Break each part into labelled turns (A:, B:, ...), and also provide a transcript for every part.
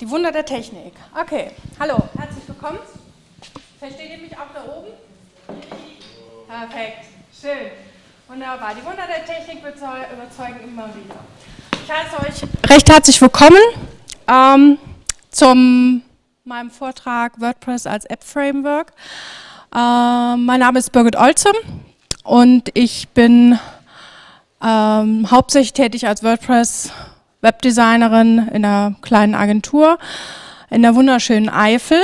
A: Die Wunder der Technik. Okay, hallo, herzlich willkommen. Versteht ihr mich auch da oben? Perfekt, schön. Wunderbar. Die Wunder der Technik überzeugen immer wieder. Ich heiße euch recht herzlich willkommen ähm, zum meinem Vortrag WordPress als App-Framework. Ähm, mein Name ist Birgit Olzem und ich bin ähm, hauptsächlich tätig als WordPress Webdesignerin in einer kleinen Agentur in der wunderschönen Eifel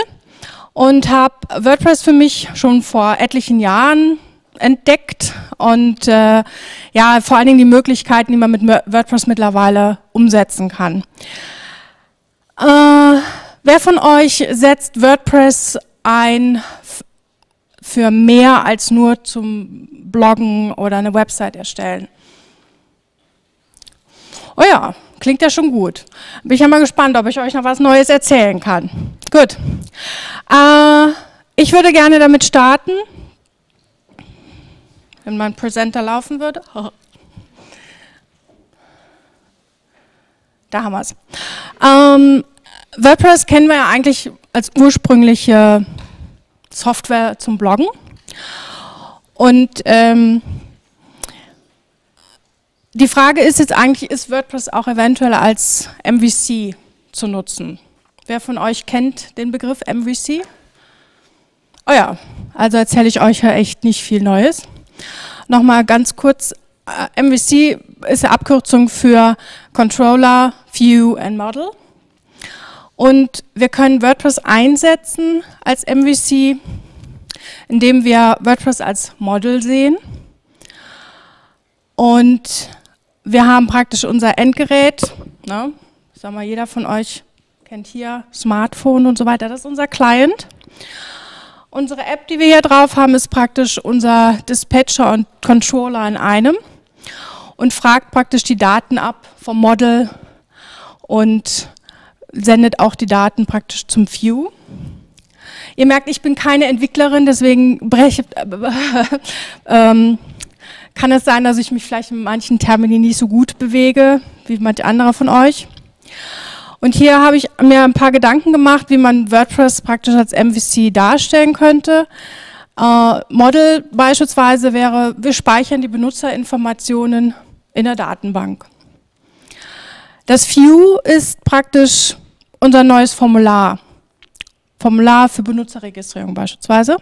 A: und habe WordPress für mich schon vor etlichen Jahren entdeckt und äh, ja, vor allen Dingen die Möglichkeiten, die man mit WordPress mittlerweile umsetzen kann. Äh, wer von euch setzt WordPress ein für mehr als nur zum Bloggen oder eine Website erstellen? Oh ja, Klingt ja schon gut. Bin ich ja mal gespannt, ob ich euch noch was Neues erzählen kann. Gut. Äh, ich würde gerne damit starten, wenn mein Presenter laufen würde. Da haben wir es. Ähm, WordPress kennen wir ja eigentlich als ursprüngliche Software zum Bloggen. Und ähm, die Frage ist jetzt eigentlich, ist WordPress auch eventuell als MVC zu nutzen? Wer von euch kennt den Begriff MVC? Oh ja, also erzähle ich euch ja echt nicht viel Neues. Nochmal ganz kurz, äh, MVC ist eine Abkürzung für Controller, View and Model. Und wir können WordPress einsetzen als MVC, indem wir WordPress als Model sehen. Und wir haben praktisch unser Endgerät, ne? sag mal, jeder von euch kennt hier Smartphone und so weiter, das ist unser Client. Unsere App, die wir hier drauf haben, ist praktisch unser Dispatcher und Controller in einem und fragt praktisch die Daten ab vom Model und sendet auch die Daten praktisch zum View. Ihr merkt, ich bin keine Entwicklerin, deswegen breche, äh, ähm, kann es sein, dass ich mich vielleicht in manchen Termini nicht so gut bewege, wie manche andere von euch. Und hier habe ich mir ein paar Gedanken gemacht, wie man WordPress praktisch als MVC darstellen könnte. Äh, Model beispielsweise wäre, wir speichern die Benutzerinformationen in der Datenbank. Das View ist praktisch unser neues Formular. Formular für Benutzerregistrierung beispielsweise.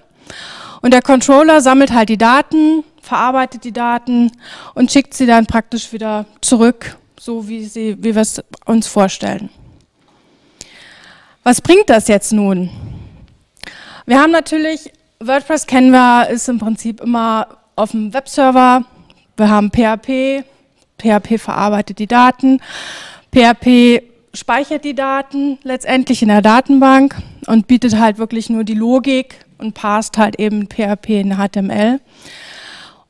A: Und der Controller sammelt halt die Daten, verarbeitet die Daten und schickt sie dann praktisch wieder zurück, so wie, sie, wie wir es uns vorstellen. Was bringt das jetzt nun? Wir haben natürlich, WordPress kennen wir, ist im Prinzip immer auf dem Webserver. Wir haben PHP, PHP verarbeitet die Daten, PHP speichert die Daten letztendlich in der Datenbank und bietet halt wirklich nur die Logik und passt halt eben PHP in HTML.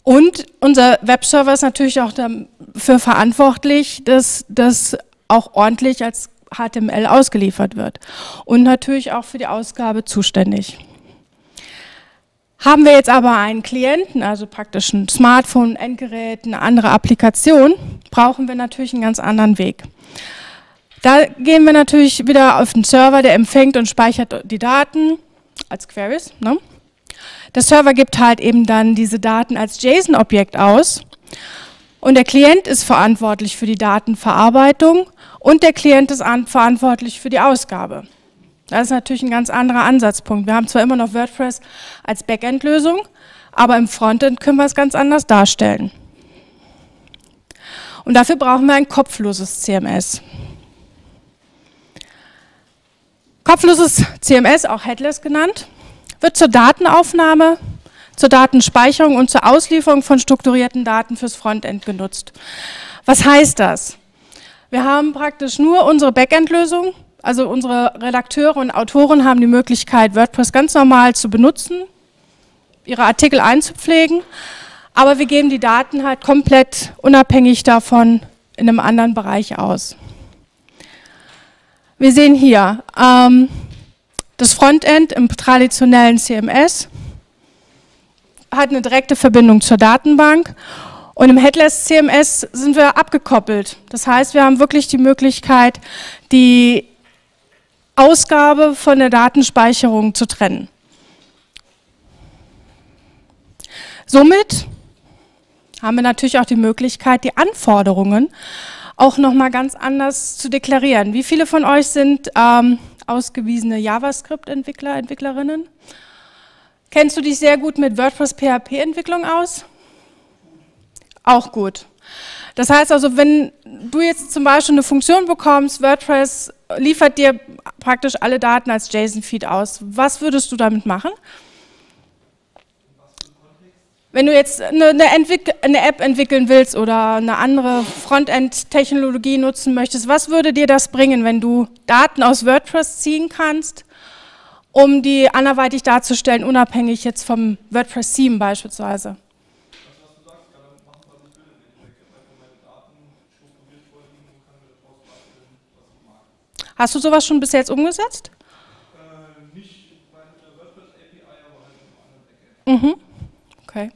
A: Und unser Webserver ist natürlich auch dafür verantwortlich, dass das auch ordentlich als HTML ausgeliefert wird und natürlich auch für die Ausgabe zuständig. Haben wir jetzt aber einen Klienten, also praktisch ein Smartphone, ein Endgerät, eine andere Applikation, brauchen wir natürlich einen ganz anderen Weg. Da gehen wir natürlich wieder auf den Server, der empfängt und speichert die Daten als Queries. Ne? Der Server gibt halt eben dann diese Daten als JSON-Objekt aus und der Klient ist verantwortlich für die Datenverarbeitung und der Klient ist verantwortlich für die Ausgabe. Das ist natürlich ein ganz anderer Ansatzpunkt. Wir haben zwar immer noch WordPress als Backend-Lösung, aber im Frontend können wir es ganz anders darstellen. Und dafür brauchen wir ein kopfloses CMS. Kopfloses CMS, auch Headless genannt, wird zur Datenaufnahme, zur Datenspeicherung und zur Auslieferung von strukturierten Daten fürs Frontend genutzt. Was heißt das? Wir haben praktisch nur unsere Backend-Lösung, also unsere Redakteure und Autoren haben die Möglichkeit, WordPress ganz normal zu benutzen, ihre Artikel einzupflegen, aber wir geben die Daten halt komplett unabhängig davon in einem anderen Bereich aus. Wir sehen hier, ähm, das Frontend im traditionellen CMS hat eine direkte Verbindung zur Datenbank und im Headless CMS sind wir abgekoppelt. Das heißt, wir haben wirklich die Möglichkeit, die Ausgabe von der Datenspeicherung zu trennen. Somit haben wir natürlich auch die Möglichkeit, die Anforderungen auch nochmal ganz anders zu deklarieren. Wie viele von euch sind ähm, ausgewiesene JavaScript-Entwickler, Entwicklerinnen? Kennst du dich sehr gut mit WordPress PHP-Entwicklung aus? Auch gut. Das heißt also, wenn du jetzt zum Beispiel eine Funktion bekommst, WordPress liefert dir praktisch alle Daten als JSON-Feed aus. Was würdest du damit machen? Wenn du jetzt eine, eine, App entwickeln willst oder eine andere Frontend-Technologie nutzen möchtest, was würde dir das bringen, wenn du Daten aus WordPress ziehen kannst, um die anderweitig darzustellen, unabhängig jetzt vom WordPress-Theme beispielsweise? Hast du sowas schon bis jetzt umgesetzt? Äh, nicht bei der WordPress API, aber halt im anderen Backend. Mhm. Okay.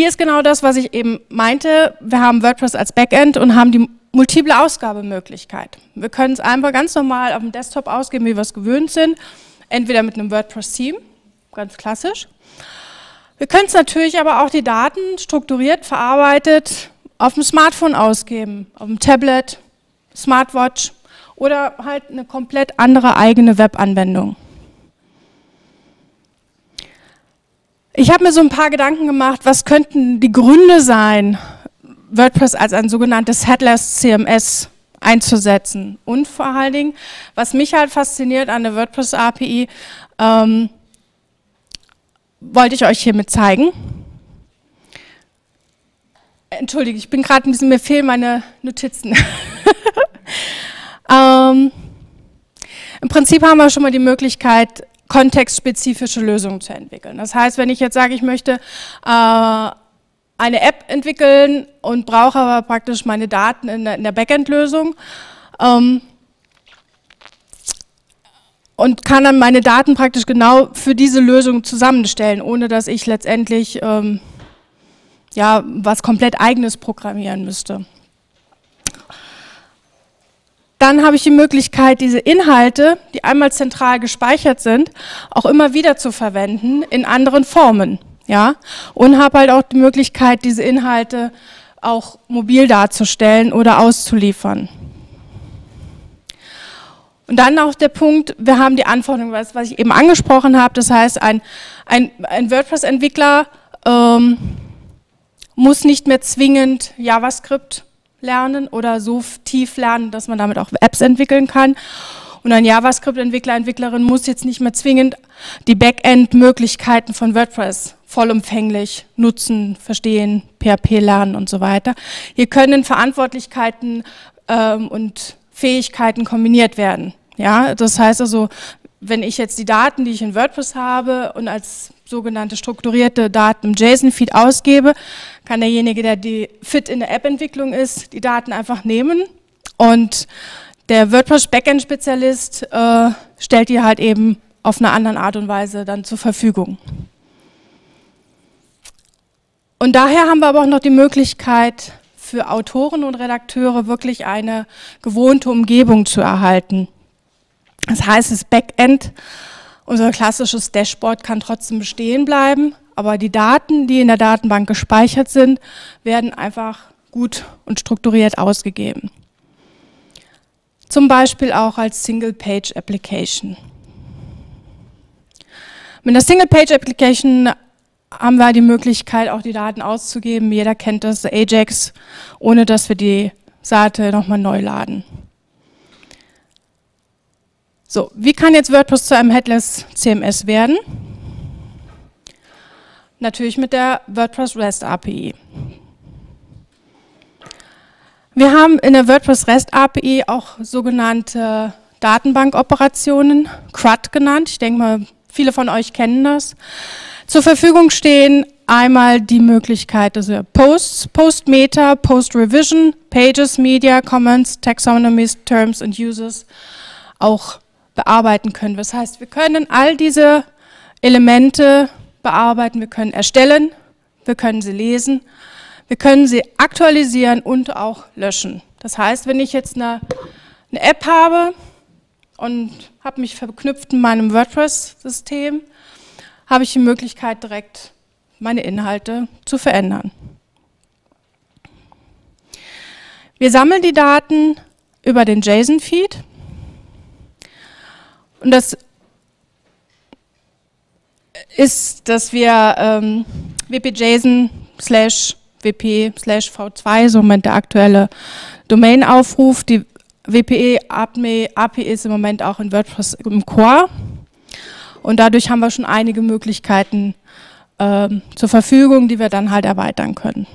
A: Hier ist genau das, was ich eben meinte. Wir haben WordPress als Backend und haben die multiple Ausgabemöglichkeit. Wir können es einfach ganz normal auf dem Desktop ausgeben, wie wir es gewöhnt sind. Entweder mit einem WordPress-Theme, ganz klassisch. Wir können es natürlich aber auch die Daten strukturiert, verarbeitet auf dem Smartphone ausgeben, auf dem Tablet, Smartwatch oder halt eine komplett andere eigene Webanwendung. Ich habe mir so ein paar Gedanken gemacht, was könnten die Gründe sein, WordPress als ein sogenanntes Headless CMS einzusetzen. Und vor allen Dingen, was mich halt fasziniert an der WordPress API, ähm, wollte ich euch hiermit zeigen. Entschuldige, ich bin gerade ein bisschen, mir fehlen meine Notizen. ähm, Im Prinzip haben wir schon mal die Möglichkeit, kontextspezifische Lösungen zu entwickeln. Das heißt, wenn ich jetzt sage, ich möchte äh, eine App entwickeln und brauche aber praktisch meine Daten in der, der Backend-Lösung ähm, und kann dann meine Daten praktisch genau für diese Lösung zusammenstellen, ohne dass ich letztendlich ähm, ja, was komplett eigenes programmieren müsste. Dann habe ich die Möglichkeit, diese Inhalte, die einmal zentral gespeichert sind, auch immer wieder zu verwenden in anderen Formen. Ja? Und habe halt auch die Möglichkeit, diese Inhalte auch mobil darzustellen oder auszuliefern. Und dann auch der Punkt, wir haben die Anforderungen, was, was ich eben angesprochen habe, das heißt, ein, ein, ein WordPress-Entwickler ähm, muss nicht mehr zwingend JavaScript lernen oder so tief lernen, dass man damit auch Apps entwickeln kann. Und ein JavaScript-Entwickler, Entwicklerin muss jetzt nicht mehr zwingend die Backend-Möglichkeiten von WordPress vollumfänglich nutzen, verstehen, PHP lernen und so weiter. Hier können Verantwortlichkeiten ähm, und Fähigkeiten kombiniert werden. Ja, das heißt also, wenn ich jetzt die Daten, die ich in WordPress habe und als sogenannte strukturierte Daten im JSON-Feed ausgebe, kann derjenige, der die fit in der App-Entwicklung ist, die Daten einfach nehmen und der WordPress-Backend-Spezialist äh, stellt die halt eben auf eine andere Art und Weise dann zur Verfügung. Und daher haben wir aber auch noch die Möglichkeit, für Autoren und Redakteure wirklich eine gewohnte Umgebung zu erhalten. Das heißt, das Backend unser klassisches Dashboard kann trotzdem bestehen bleiben, aber die Daten, die in der Datenbank gespeichert sind, werden einfach gut und strukturiert ausgegeben. Zum Beispiel auch als Single-Page-Application. Mit der Single-Page-Application haben wir die Möglichkeit, auch die Daten auszugeben. Jeder kennt das Ajax, ohne dass wir die Seite nochmal neu laden. So, wie kann jetzt WordPress zu einem Headless CMS werden? Natürlich mit der WordPress REST API. Wir haben in der WordPress REST API auch sogenannte Datenbankoperationen, CRUD genannt. Ich denke mal, viele von euch kennen das. Zur Verfügung stehen einmal die Möglichkeit, also Posts, Post Meta, Post Revision, Pages, Media, Comments, Taxonomies, Terms and Uses auch bearbeiten können. Das heißt, wir können all diese Elemente bearbeiten, wir können erstellen, wir können sie lesen, wir können sie aktualisieren und auch löschen. Das heißt, wenn ich jetzt eine eine App habe und habe mich verknüpft in meinem WordPress-System, habe ich die Möglichkeit, direkt meine Inhalte zu verändern. Wir sammeln die Daten über den JSON-Feed und das ist, dass wir ähm, wp-json slash wp slash v2, so im Moment der aktuelle Domain-Aufruf. Die WPE API ist im Moment auch in WordPress im Core und dadurch haben wir schon einige Möglichkeiten ähm, zur Verfügung, die wir dann halt erweitern können.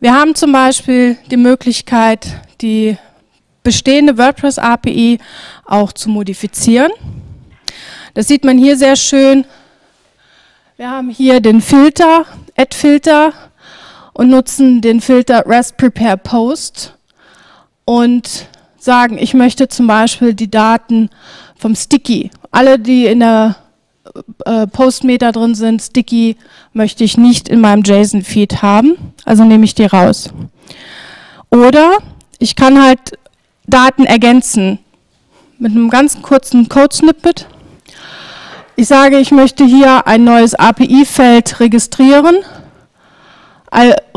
A: Wir haben zum Beispiel die Möglichkeit, die bestehende WordPress API auch zu modifizieren. Das sieht man hier sehr schön. Wir haben hier den Filter, Add-Filter und nutzen den Filter REST Prepare Post und sagen, ich möchte zum Beispiel die Daten vom Sticky, alle, die in der äh, Postmeter drin sind, Sticky, möchte ich nicht in meinem JSON-Feed haben, also nehme ich die raus. Oder ich kann halt Daten ergänzen mit einem ganz kurzen Code-Snippet ich sage, ich möchte hier ein neues API-Feld registrieren,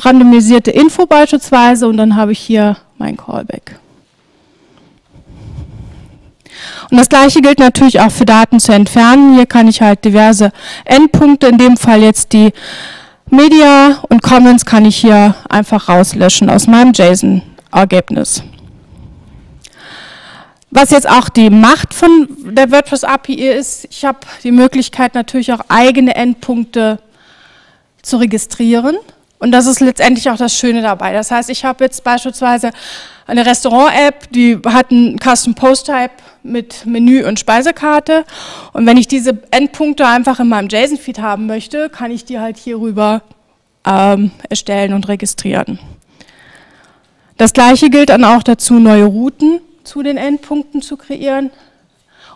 A: randomisierte Info beispielsweise und dann habe ich hier mein Callback. Und das gleiche gilt natürlich auch für Daten zu entfernen. Hier kann ich halt diverse Endpunkte, in dem Fall jetzt die Media und Comments kann ich hier einfach rauslöschen aus meinem JSON-Ergebnis. Was jetzt auch die Macht von der WordPress API ist, ich habe die Möglichkeit natürlich auch eigene Endpunkte zu registrieren. Und das ist letztendlich auch das Schöne dabei. Das heißt, ich habe jetzt beispielsweise eine Restaurant-App, die hat einen Custom Post Type mit Menü und Speisekarte. Und wenn ich diese Endpunkte einfach in meinem JSON-Feed haben möchte, kann ich die halt hierüber ähm, erstellen und registrieren. Das gleiche gilt dann auch dazu, neue Routen zu den Endpunkten zu kreieren,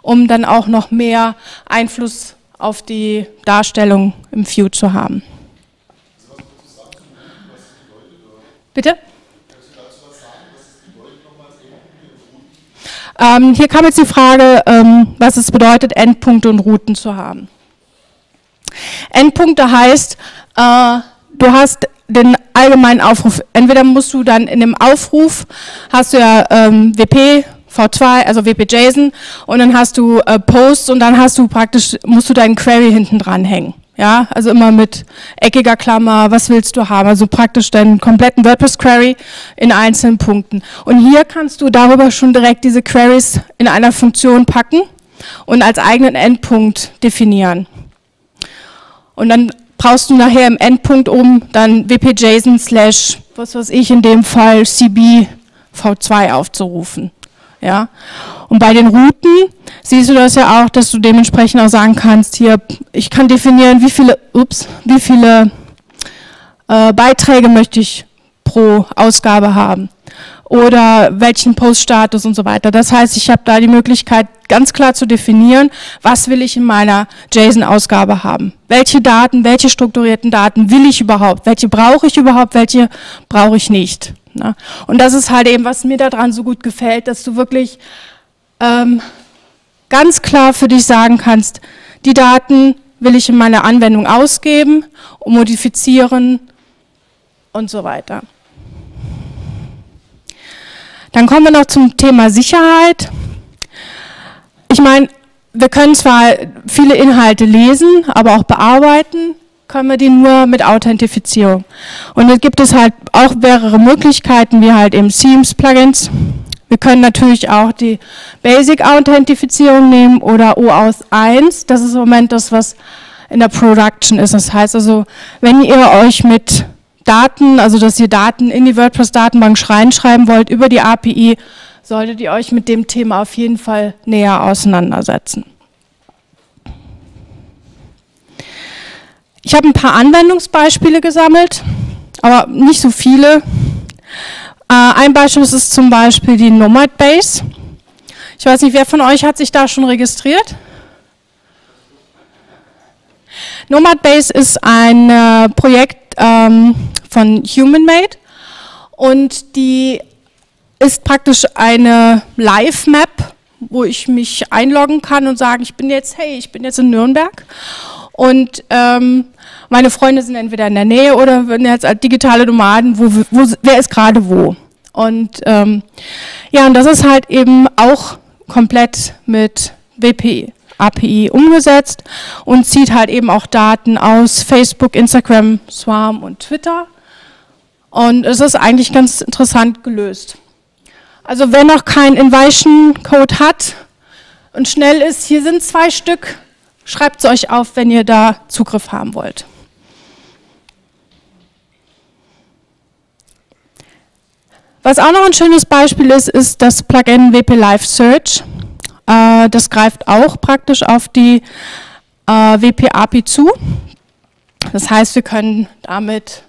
A: um dann auch noch mehr Einfluss auf die Darstellung im View zu haben. Bitte? Ähm, hier kam jetzt die Frage, ähm, was es bedeutet, Endpunkte und Routen zu haben. Endpunkte heißt, äh, du hast den allgemeinen Aufruf. Entweder musst du dann in dem Aufruf, hast du ja ähm, WP, V2, also WP-JSON und dann hast du äh, Posts und dann hast du praktisch, musst du deinen Query hinten dran hängen. Ja, also immer mit eckiger Klammer, was willst du haben? Also praktisch deinen kompletten WordPress-Query in einzelnen Punkten. Und hier kannst du darüber schon direkt diese Queries in einer Funktion packen und als eigenen Endpunkt definieren. Und dann brauchst du nachher im Endpunkt oben dann wp-json slash, was weiß ich, in dem Fall cb v2 aufzurufen. Ja? Und bei den Routen siehst du das ja auch, dass du dementsprechend auch sagen kannst, hier, ich kann definieren, wie viele, ups, wie viele äh, Beiträge möchte ich pro Ausgabe haben oder welchen Poststatus und so weiter. Das heißt, ich habe da die Möglichkeit, ganz klar zu definieren, was will ich in meiner JSON-Ausgabe haben. Welche Daten, welche strukturierten Daten will ich überhaupt? Welche brauche ich überhaupt? Welche brauche ich nicht? Ne? Und das ist halt eben, was mir daran so gut gefällt, dass du wirklich ähm, ganz klar für dich sagen kannst, die Daten will ich in meiner Anwendung ausgeben, modifizieren und so weiter. Dann kommen wir noch zum Thema Sicherheit. Ich meine, wir können zwar viele Inhalte lesen, aber auch bearbeiten können wir die nur mit Authentifizierung. Und dann gibt es halt auch mehrere Möglichkeiten, wie halt eben Themes-Plugins. Wir können natürlich auch die Basic-Authentifizierung nehmen oder OAuth 1. Das ist im Moment das, was in der Production ist. Das heißt also, wenn ihr euch mit Daten, also dass ihr Daten in die WordPress-Datenbank reinschreiben wollt über die API, solltet ihr euch mit dem Thema auf jeden Fall näher auseinandersetzen. Ich habe ein paar Anwendungsbeispiele gesammelt, aber nicht so viele. Äh, ein Beispiel ist zum Beispiel die Nomad Base. Ich weiß nicht, wer von euch hat sich da schon registriert? Nomad Base ist ein äh, Projekt ähm, von HumanMade und die ist praktisch eine Live-Map, wo ich mich einloggen kann und sagen, ich bin jetzt, hey, ich bin jetzt in Nürnberg und ähm, meine Freunde sind entweder in der Nähe oder werden jetzt als digitale Nomaden, wo, wo, wer ist gerade wo. Und ähm, ja, und das ist halt eben auch komplett mit WP API umgesetzt und zieht halt eben auch Daten aus Facebook, Instagram, Swarm und Twitter. Und es ist eigentlich ganz interessant gelöst. Also wer noch keinen Invitation-Code hat und schnell ist, hier sind zwei Stück, schreibt es euch auf, wenn ihr da Zugriff haben wollt. Was auch noch ein schönes Beispiel ist, ist das Plugin WP Live Search. Äh, das greift auch praktisch auf die äh, WP API zu. Das heißt, wir können damit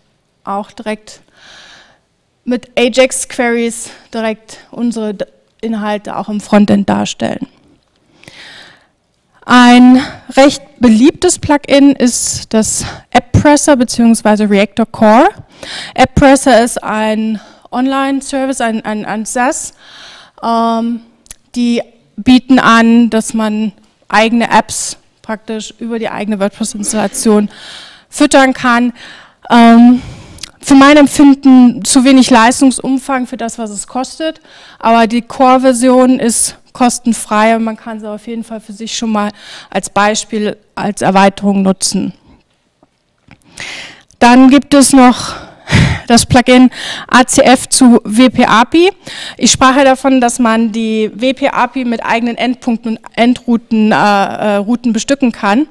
A: auch direkt mit Ajax Queries direkt unsere Inhalte auch im Frontend darstellen. Ein recht beliebtes Plugin ist das AppPresser bzw. Reactor Core. AppPresser ist ein Online-Service, ein, ein, ein SaaS. Ähm, die bieten an, dass man eigene Apps praktisch über die eigene WordPress-Installation füttern kann. Ähm, für mein Empfinden zu wenig Leistungsumfang für das, was es kostet, aber die Core-Version ist kostenfrei und man kann sie auf jeden Fall für sich schon mal als Beispiel, als Erweiterung nutzen. Dann gibt es noch das Plugin ACF zu WP-API. Ich sprach ja davon, dass man die WP-API mit eigenen Endpunkten und Endrouten äh, äh, Routen bestücken kann.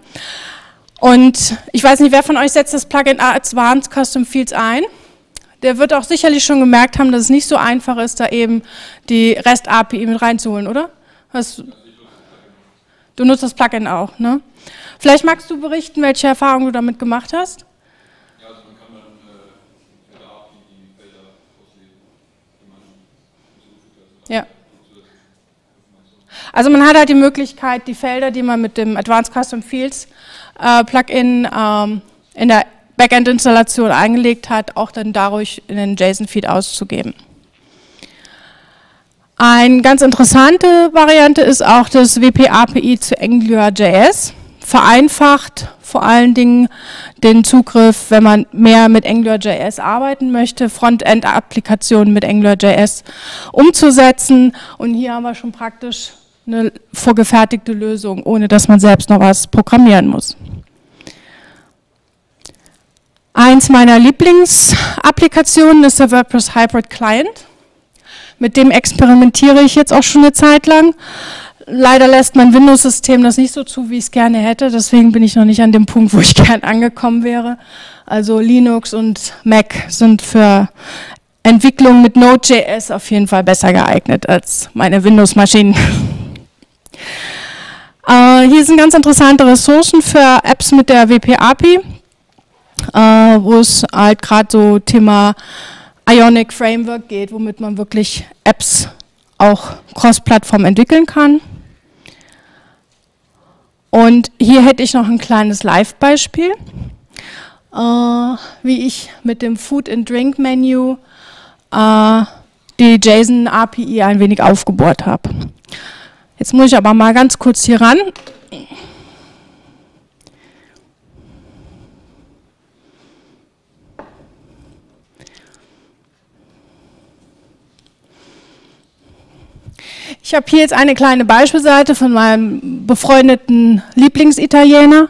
A: Und ich weiß nicht, wer von euch setzt das Plugin Advanced Custom Fields ein? Der wird auch sicherlich schon gemerkt haben, dass es nicht so einfach ist, da eben die REST-API mit reinzuholen, oder? Hast, du nutzt das Plugin auch, ne? Vielleicht magst du berichten, welche Erfahrungen du damit gemacht hast? Ja. Also man hat halt die Möglichkeit, die Felder, die man mit dem Advanced Custom Fields äh, Plugin ähm, in der Backend-Installation eingelegt hat, auch dann dadurch in den JSON-Feed auszugeben. Eine ganz interessante Variante ist auch das WP-API zu AngularJS. Vereinfacht vor allen Dingen den Zugriff, wenn man mehr mit AngularJS arbeiten möchte, Frontend-Applikationen mit AngularJS umzusetzen. Und hier haben wir schon praktisch eine vorgefertigte Lösung, ohne dass man selbst noch was programmieren muss. Eins meiner Lieblingsapplikationen ist der WordPress Hybrid Client. Mit dem experimentiere ich jetzt auch schon eine Zeit lang. Leider lässt mein Windows-System das nicht so zu, wie ich es gerne hätte. Deswegen bin ich noch nicht an dem Punkt, wo ich gern angekommen wäre. Also Linux und Mac sind für Entwicklung mit Node.js auf jeden Fall besser geeignet als meine Windows-Maschinen. Äh, hier sind ganz interessante Ressourcen für Apps mit der WP-API, äh, wo es halt gerade so Thema Ionic Framework geht, womit man wirklich Apps auch cross-Plattform entwickeln kann. Und hier hätte ich noch ein kleines Live-Beispiel, äh, wie ich mit dem Food and Drink Menu äh, die JSON API ein wenig aufgebohrt habe. Jetzt muss ich aber mal ganz kurz hier ran. Ich habe hier jetzt eine kleine Beispielseite von meinem befreundeten Lieblingsitaliener.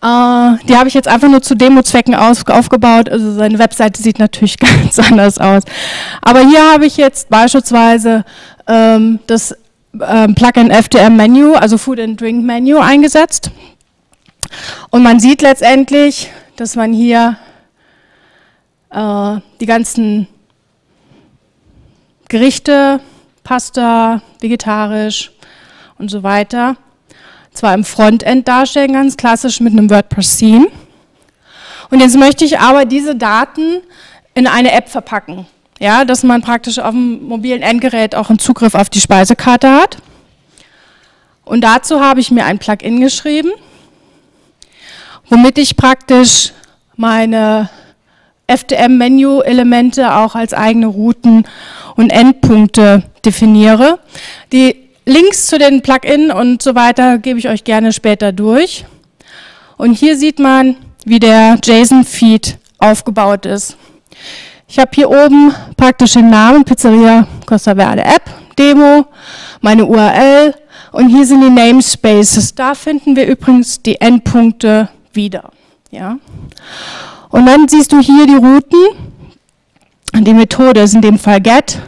A: Äh, die habe ich jetzt einfach nur zu Demozwecken aufgebaut. Also seine Webseite sieht natürlich ganz anders aus. Aber hier habe ich jetzt beispielsweise ähm, das ähm, Plugin FDM Menu, also Food and Drink Menu eingesetzt. Und man sieht letztendlich, dass man hier äh, die ganzen Gerichte Pasta, vegetarisch und so weiter. Zwar im Frontend darstellen, ganz klassisch mit einem WordPress-Theme. Und jetzt möchte ich aber diese Daten in eine App verpacken. Ja, dass man praktisch auf dem mobilen Endgerät auch einen Zugriff auf die Speisekarte hat. Und dazu habe ich mir ein Plugin geschrieben, womit ich praktisch meine FDM-Menü-Elemente auch als eigene Routen und Endpunkte definiere. Die Links zu den Plugin und so weiter gebe ich euch gerne später durch. Und hier sieht man, wie der JSON-Feed aufgebaut ist. Ich habe hier oben praktisch den Namen Pizzeria Costa Verde App, Demo, meine URL und hier sind die Namespaces. Da finden wir übrigens die Endpunkte wieder. Ja. Und dann siehst du hier die Routen. Die Methode ist in dem Fall get.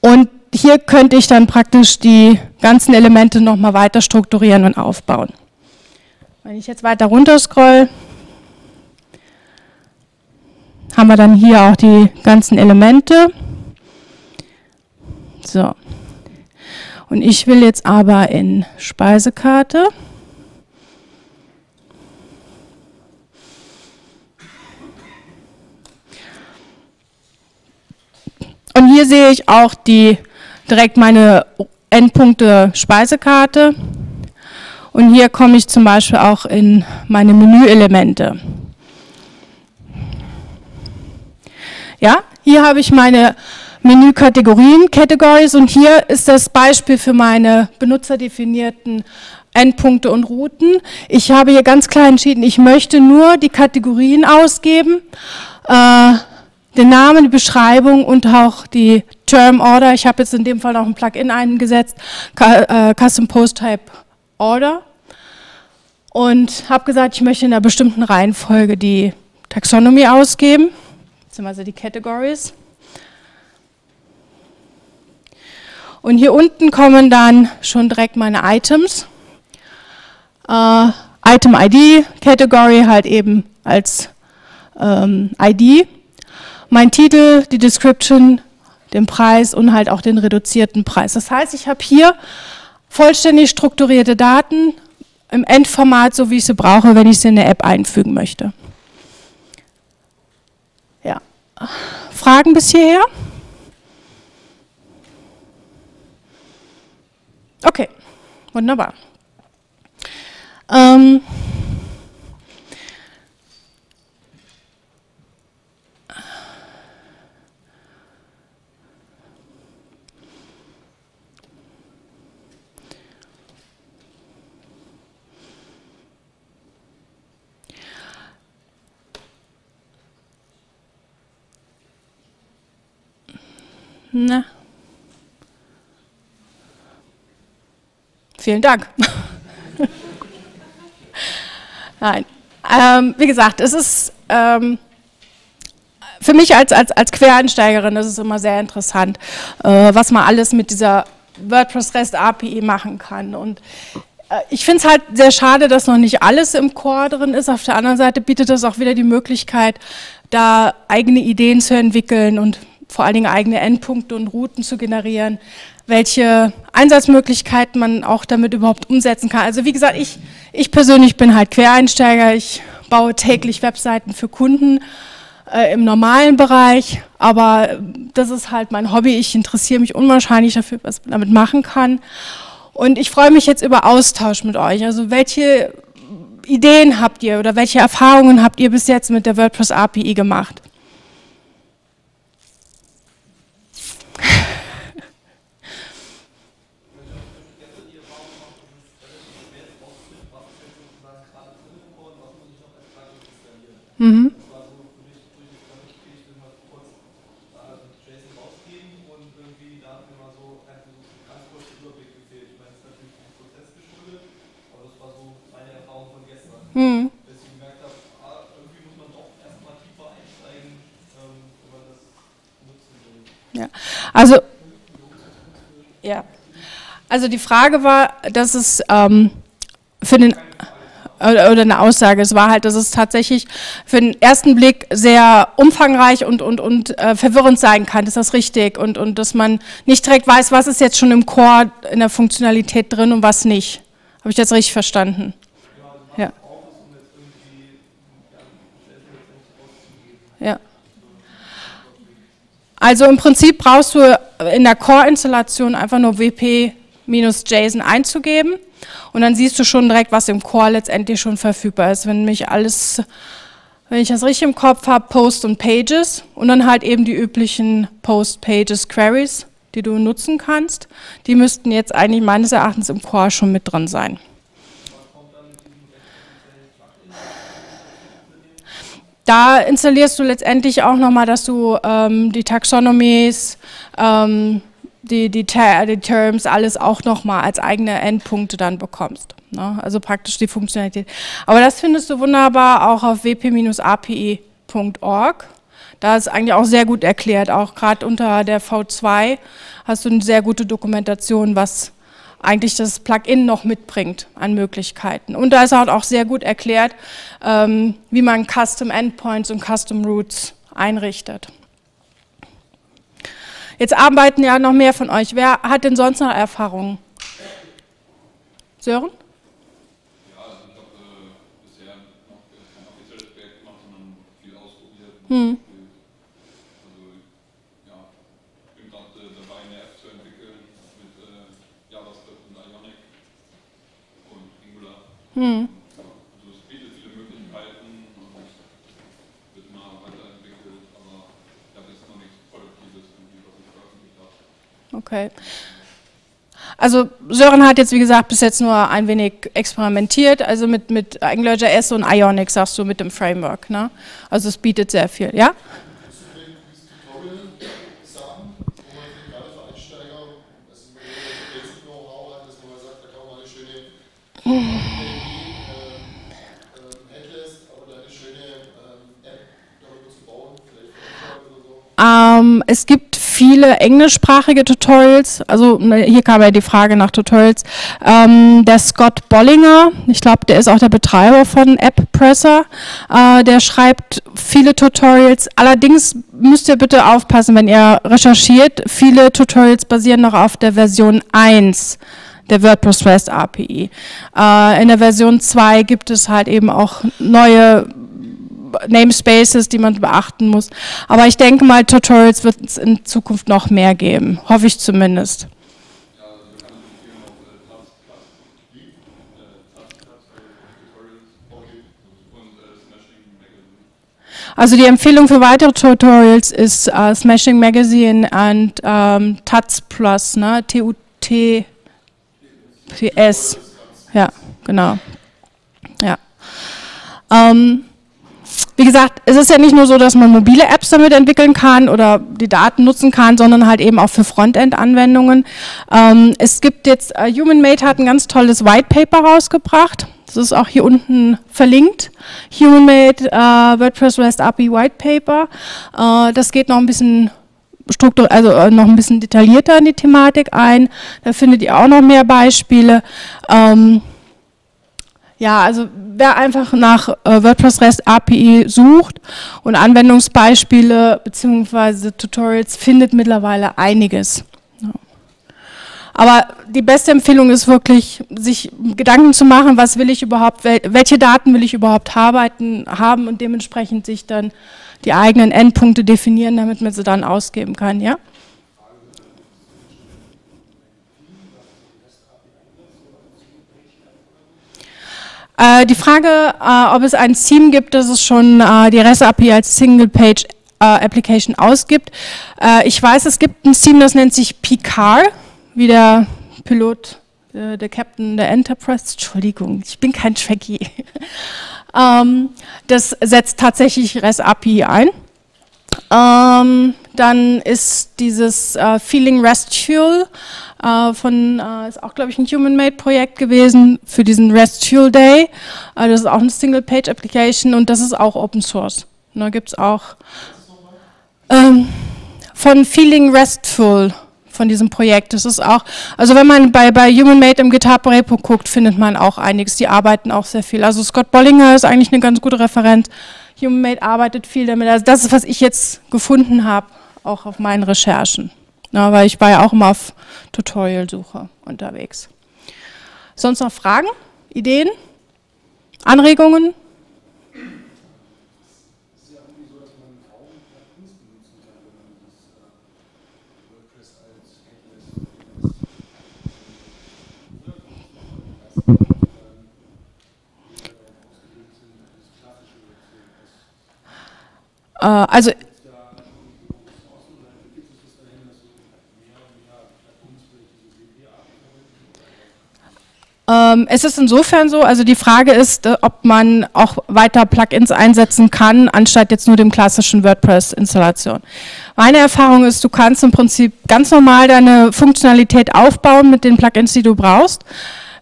A: Und hier könnte ich dann praktisch die ganzen Elemente nochmal weiter strukturieren und aufbauen. Wenn ich jetzt weiter runter scroll, haben wir dann hier auch die ganzen Elemente. So. Und ich will jetzt aber in Speisekarte. Und hier sehe ich auch die, direkt meine Endpunkte Speisekarte. Und hier komme ich zum Beispiel auch in meine Menüelemente. Ja, hier habe ich meine Menükategorien, Categories und hier ist das Beispiel für meine benutzerdefinierten Endpunkte und Routen. Ich habe hier ganz klar entschieden, ich möchte nur die Kategorien ausgeben, äh, den Namen, die Beschreibung und auch die Term Order. Ich habe jetzt in dem Fall noch ein Plugin eingesetzt, äh, Custom Post Type Order und habe gesagt, ich möchte in einer bestimmten Reihenfolge die Taxonomy ausgeben, beziehungsweise die Categories. Und hier unten kommen dann schon direkt meine Items. Äh, Item ID, Category halt eben als ähm, ID. Mein Titel, die Description, den Preis und halt auch den reduzierten Preis. Das heißt, ich habe hier vollständig strukturierte Daten im Endformat, so wie ich sie brauche, wenn ich sie in der App einfügen möchte. Fragen bis hierher? Okay, wunderbar. Ähm, Na. Vielen Dank. Nein. Ähm, wie gesagt, es ist ähm, für mich als, als, als Quereinsteigerin ist es immer sehr interessant, äh, was man alles mit dieser WordPress REST API machen kann. Und äh, ich finde es halt sehr schade, dass noch nicht alles im Core drin ist. Auf der anderen Seite bietet das auch wieder die Möglichkeit, da eigene Ideen zu entwickeln und vor allen Dingen eigene Endpunkte und Routen zu generieren, welche Einsatzmöglichkeiten man auch damit überhaupt umsetzen kann. Also wie gesagt, ich, ich persönlich bin halt Quereinsteiger, ich baue täglich Webseiten für Kunden äh, im normalen Bereich, aber das ist halt mein Hobby, ich interessiere mich unwahrscheinlich dafür, was man damit machen kann. Und ich freue mich jetzt über Austausch mit euch. Also welche Ideen habt ihr oder welche Erfahrungen habt ihr bis jetzt mit der WordPress API gemacht? Mhm. Mhm. Dass ich gemerkt habe, ah, irgendwie muss man doch erstmal tiefer einsteigen, ähm, wenn man das nutzen will. Ja, also, ja. Also die Frage war, dass es ähm, für den oder eine Aussage. Es war halt, dass es tatsächlich für den ersten Blick sehr umfangreich und, und, und äh, verwirrend sein kann. Ist das richtig? Und, und dass man nicht direkt weiß, was ist jetzt schon im Core in der Funktionalität drin und was nicht. Habe ich das richtig verstanden? Ja. Ja. Also im Prinzip brauchst du in der Core-Installation einfach nur wp-json einzugeben und dann siehst du schon direkt, was im Core letztendlich schon verfügbar ist. Wenn mich alles wenn ich das richtig im Kopf habe, Post und Pages und dann halt eben die üblichen Post-Pages-Queries, die du nutzen kannst. Die müssten jetzt eigentlich meines Erachtens im Core schon mit drin sein. Da installierst du letztendlich auch nochmal, dass du ähm, die Taxonomies, ähm, die, die, die, Terms, alles auch nochmal als eigene Endpunkte dann bekommst. Ne? Also praktisch die Funktionalität. Aber das findest du wunderbar auch auf wp-api.org. Da ist eigentlich auch sehr gut erklärt, auch gerade unter der V2 hast du eine sehr gute Dokumentation, was eigentlich das Plugin noch mitbringt an Möglichkeiten. Und da ist halt auch sehr gut erklärt, ähm, wie man Custom Endpoints und Custom Routes einrichtet. Jetzt arbeiten ja noch mehr von euch. Wer hat denn sonst noch Erfahrungen? Sören? Ja, also ich habe äh, bisher noch kein offizielles Projekt gemacht, sondern viel ausprobiert. Hm. Also, ja, ich bin gerade äh, dabei, eine App zu entwickeln mit äh, JavaScript und Ionic und Angular. Hm. Okay. Also Sören hat jetzt, wie gesagt, bis jetzt nur ein wenig experimentiert, also mit, mit AngularJS und Ionic, sagst du, mit dem Framework. Ne? Also es bietet sehr viel, ja? Ähm, es gibt viele englischsprachige Tutorials, also ne, hier kam ja die Frage nach Tutorials. Ähm, der Scott Bollinger, ich glaube, der ist auch der Betreiber von AppPresser, äh, der schreibt viele Tutorials. Allerdings müsst ihr bitte aufpassen, wenn ihr recherchiert. Viele Tutorials basieren noch auf der Version 1 der WordPress REST API. Äh, in der Version 2 gibt es halt eben auch neue Namespaces, die man beachten muss. Aber ich denke mal, Tutorials wird es in Zukunft noch mehr geben, hoffe ich zumindest. Also die Empfehlung für weitere Tutorials ist uh, Smashing Magazine und um, Taz Plus, ne? T-U-T-P-S. Ja, genau. Ja. Um, wie gesagt, es ist ja nicht nur so, dass man mobile Apps damit entwickeln kann oder die Daten nutzen kann, sondern halt eben auch für Frontend-Anwendungen. Ähm, es gibt jetzt, äh, HumanMate hat ein ganz tolles White Paper rausgebracht. Das ist auch hier unten verlinkt. HumanMade äh, WordPress REST API White Paper. Äh, das geht noch ein bisschen Struktur, also äh, noch ein bisschen detaillierter in die Thematik ein. Da findet ihr auch noch mehr Beispiele. Ähm, ja, also wer einfach nach äh, WordPress REST API sucht und Anwendungsbeispiele bzw. Tutorials findet mittlerweile einiges. Ja. Aber die beste Empfehlung ist wirklich, sich Gedanken zu machen, was will ich überhaupt, welche Daten will ich überhaupt arbeiten, haben und dementsprechend sich dann die eigenen Endpunkte definieren, damit man sie dann ausgeben kann. Ja? Äh, die Frage, äh, ob es ein Theme gibt, das es schon äh, die REST API als Single-Page äh, Application ausgibt. Äh, ich weiß, es gibt ein Theme, das nennt sich PCAR, wie der Pilot, äh, der Captain der Enterprise. Entschuldigung, ich bin kein Trekkie. ähm, das setzt tatsächlich REST API ein. Ähm, dann ist dieses Feeling RESTful äh, von, äh, ist auch glaube ich ein Human-Made-Projekt gewesen für diesen RESTful Day. Äh, das ist auch eine Single-Page-Application und das ist auch Open Source. Da gibt es auch ähm, von Feeling Restful von diesem Projekt. Das ist auch, also wenn man bei, bei Human Made im GitHub Repo guckt, findet man auch einiges. Die arbeiten auch sehr viel. Also Scott Bollinger ist eigentlich eine ganz gute Referenz. Human Made arbeitet viel damit. Also das ist, was ich jetzt gefunden habe, auch auf meinen Recherchen. Ja, weil ich war ja auch immer auf Tutorial-Suche unterwegs. Sonst noch Fragen, Ideen, Anregungen? also Ähm, es ist insofern so, also die Frage ist, äh, ob man auch weiter Plugins einsetzen kann, anstatt jetzt nur dem klassischen WordPress-Installation. Meine Erfahrung ist, du kannst im Prinzip ganz normal deine Funktionalität aufbauen mit den Plugins, die du brauchst.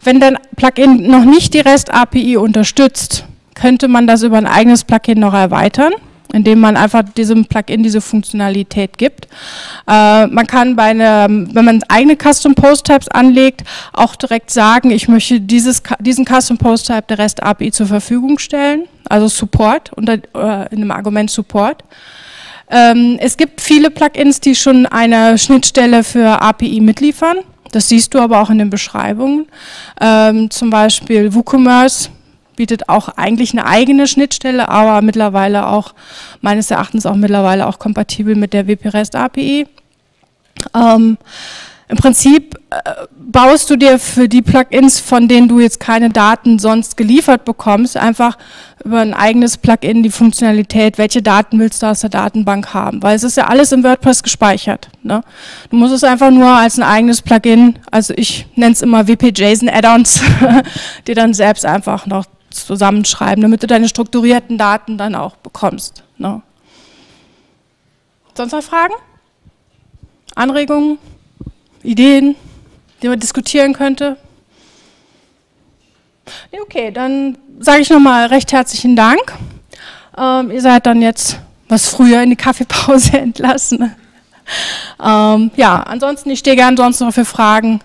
A: Wenn dein Plugin noch nicht die REST-API unterstützt, könnte man das über ein eigenes Plugin noch erweitern indem man einfach diesem Plugin diese Funktionalität gibt. Äh, man kann bei einer, wenn man eigene Custom Post Types anlegt, auch direkt sagen, ich möchte dieses, diesen Custom Post Type der REST API zur Verfügung stellen, also Support, unter, äh, in dem Argument Support. Ähm, es gibt viele Plugins, die schon eine Schnittstelle für API mitliefern. Das siehst du aber auch in den Beschreibungen. Ähm, zum Beispiel WooCommerce bietet auch eigentlich eine eigene Schnittstelle, aber mittlerweile auch, meines Erachtens auch mittlerweile auch kompatibel mit der WP-REST API. Ähm, Im Prinzip äh, baust du dir für die Plugins, von denen du jetzt keine Daten sonst geliefert bekommst, einfach über ein eigenes Plugin die Funktionalität, welche Daten willst du aus der Datenbank haben, weil es ist ja alles im WordPress gespeichert. Ne? Du musst es einfach nur als ein eigenes Plugin, also ich nenne es immer WP-JSON Add-ons, dir dann selbst einfach noch zusammenschreiben, damit du deine strukturierten Daten dann auch bekommst. Ne? Sonst noch Fragen? Anregungen? Ideen, die man diskutieren könnte? Okay, dann sage ich nochmal recht herzlichen Dank. Ähm, ihr seid dann jetzt was früher in die Kaffeepause entlassen. Ähm, ja, ansonsten, ich stehe gern sonst noch für Fragen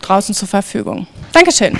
A: draußen zur Verfügung. Dankeschön.